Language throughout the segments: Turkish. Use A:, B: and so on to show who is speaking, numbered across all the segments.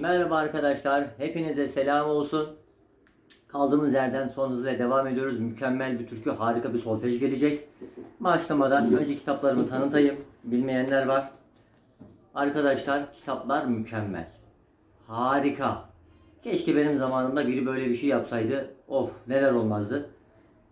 A: Merhaba arkadaşlar, hepinize selam olsun. Kaldığımız yerden son hızla devam ediyoruz. Mükemmel bir türkü, harika bir solfej gelecek. Başlamadan önce kitaplarımı tanıtayım. Bilmeyenler var. Arkadaşlar kitaplar mükemmel. Harika. Keşke benim zamanımda biri böyle bir şey yapsaydı. Of neler olmazdı.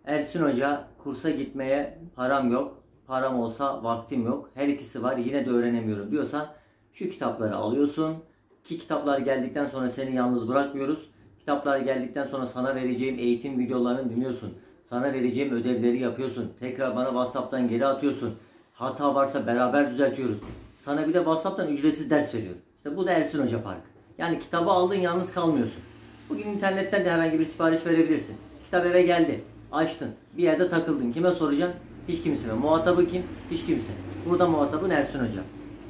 A: Ersin Hoca kursa gitmeye param yok. Param olsa vaktim yok. Her ikisi var yine de öğrenemiyorum diyorsan şu kitapları alıyorsun. Ki kitaplar geldikten sonra seni yalnız bırakmıyoruz. Kitaplar geldikten sonra sana vereceğim eğitim videolarını dinliyorsun. Sana vereceğim ödevleri yapıyorsun. Tekrar bana WhatsApp'tan geri atıyorsun. Hata varsa beraber düzeltiyoruz. Sana bir de WhatsApp'tan ücretsiz ders veriyorum. İşte bu da Ersin Hoca farkı. Yani kitabı aldın yalnız kalmıyorsun. Bugün internetten de herhangi bir sipariş verebilirsin. Kitap eve geldi. Açtın. Bir yerde takıldın. Kime soracaksın? Hiç kimse. Muhatabı kim? Hiç kimse. Burada muhatabın Ersin Hoca.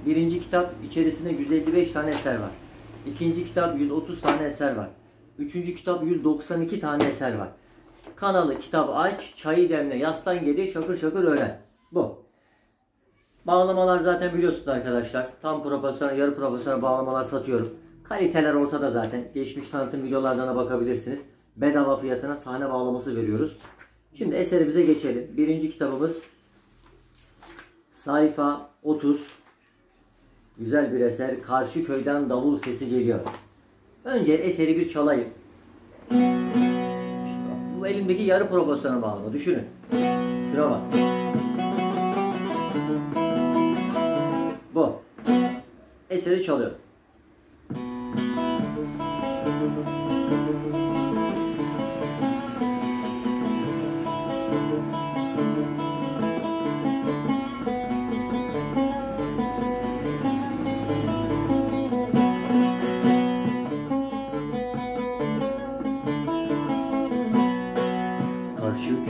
A: Birinci kitap içerisinde 155 tane eser var. İkinci kitap 130 tane eser var. Üçüncü kitap 192 tane eser var. Kanalı kitap aç, çayı demle, yastan geri şakır şakır öğren. Bu. Bağlamalar zaten biliyorsunuz arkadaşlar. Tam profesyonel, yarı profesyonel bağlamalar satıyorum. Kaliteler ortada zaten. Geçmiş tanıtım videolardan da bakabilirsiniz. Bedava fiyatına sahne bağlaması veriyoruz. Şimdi eserimize geçelim. Birinci kitabımız sayfa 30. Güzel bir eser. Karşı köyden davul sesi geliyor. Önce eseri bir çalayım. Bu elimdeki yarı profesyonel bağlama. Düşünün. Şuna bak. Bu. Eseri çalıyor. Karşı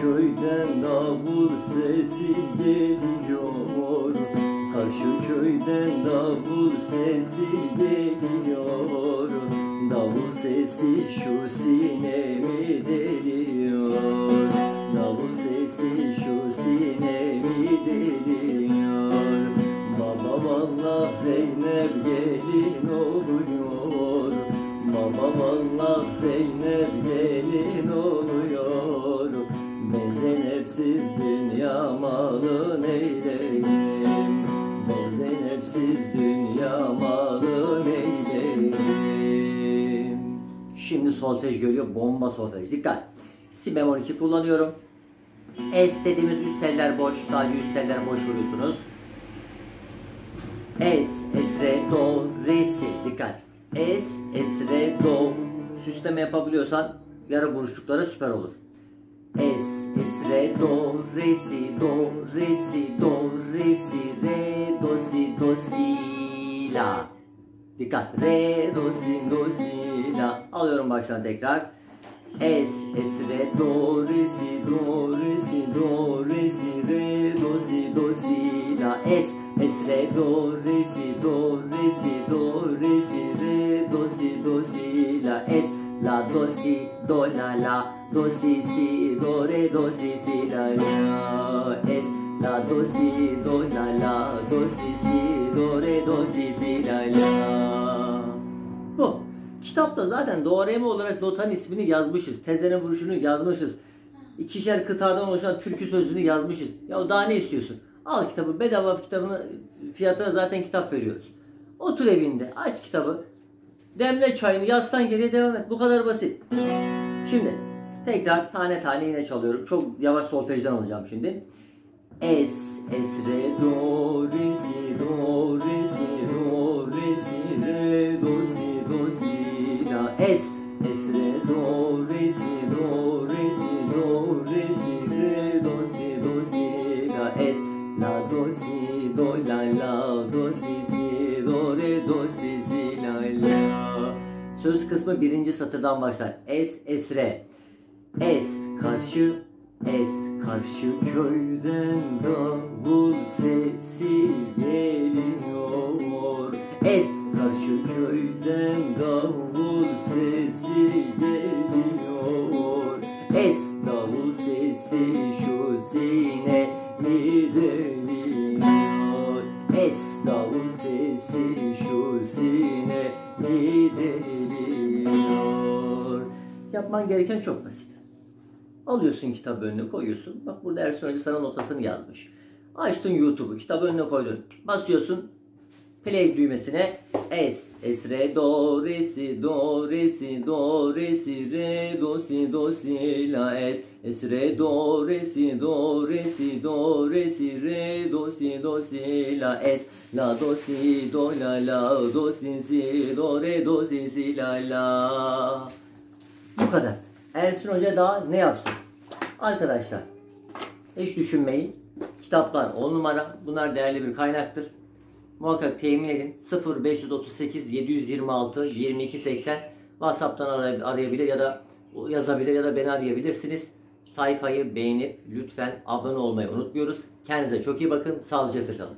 A: köyden davul sesi geliyor. Karşı köyden davul sesi geliyor. Davul sesi şu sinemi deliyor. Davul sesi şu sinemi deliyor. Baba valla Zeynep gelin oluyor Baba valla Zeynep Şimdi solfej görüyor bomba solfej dikkat Si bemol 2 kullanıyorum Es dediğimiz üst teller boş sadece üst teller boş vuruyorsunuz Es, es, re, do, re, si. Dikkat. Es, es, re, do. Süsleme yapabiliyorsan yarı buruşluklara süper olur. Es, es, re, do, re, si, do, re, si, do, re, si, re, Dikkat. Re, do, si, do, si, la. Alıyorum baştan tekrar. Es, es, re, do, re, si, do, re, si, do, re, si, re, do, si, do, si, la. Es, es, re, do, re, si, do, re, si, do, re, si, re, do, si, do, si, la. Es, la, do, si, do, la, la, do, si, si, do, re, do, si, si, la, la. Es, la, do, si, do, la, la, do, si, si, do, re, do, si, si, la, la. Bu. Kitapta zaten doğrayma olarak notanın ismini yazmışız. Tezenin vuruşunu yazmışız. İkişer kıtadan oluşan türkü sözünü yazmışız. Ya daha ne istiyorsun? Al kitabı bedava kitabını fiyatına zaten kitap veriyoruz. Otur evinde aç kitabı. Demle çayını yastan geriye devam et. Bu kadar basit. Şimdi tekrar tane tane yine çalıyorum. Çok yavaş solfejden alacağım şimdi. Es, es, re, do, re, si, do, re, si, do, re, si, re, do, si, do, si, la. Es, es, re, do, re, si, do, re, si, do, re, si, re, do, si, do, si, la. Es, la, do, si, do, la, la, do, si, si, do, re, do, si, si, la, la. Söz kısmı birinci satırdan başlar. Es, es, re. Es, karşı, es, karşı köyden davul sesi geliyor. Es, karşı köyden davul sesi geliyor. Es, davul sesi şu sine mi deliyor. Es, davul sesi şu sine mi deliyor. Yapman gereken çok basit. Alıyorsun kitabı önüne koyuyorsun. Bak burada Ersun Hoca sana notasını yazmış. Açtın YouTube'u, kitabı önüne koydun. Basıyorsun play düğmesine S, S, Re, Do, Re, Si, Do, Re, Si, Do, Re, Si, Re, Do, Si, Do, Si, La, S, S, Re, Do, Re, Si, Do, Re, Si, Do, Re, Si, Re, Do, Si, Do, Si, La, S, La, Do, Si, Do, La, La, Do, Si, Si, Do, Re, Do, Si, Si, La, La. Bu kadar. Ersun Hoca daha ne yapsın? Arkadaşlar hiç düşünmeyin. Kitaplar 10 numara. Bunlar değerli bir kaynaktır. Muhakkak temin edin. 0538 726 2280 WhatsApp'tan aray- arayabilir ya da yazabilir ya da beni arayabilirsiniz. Sayfayı beğenip lütfen abone olmayı unutmuyoruz. Kendinize çok iyi bakın. Sağlıcakla kalın.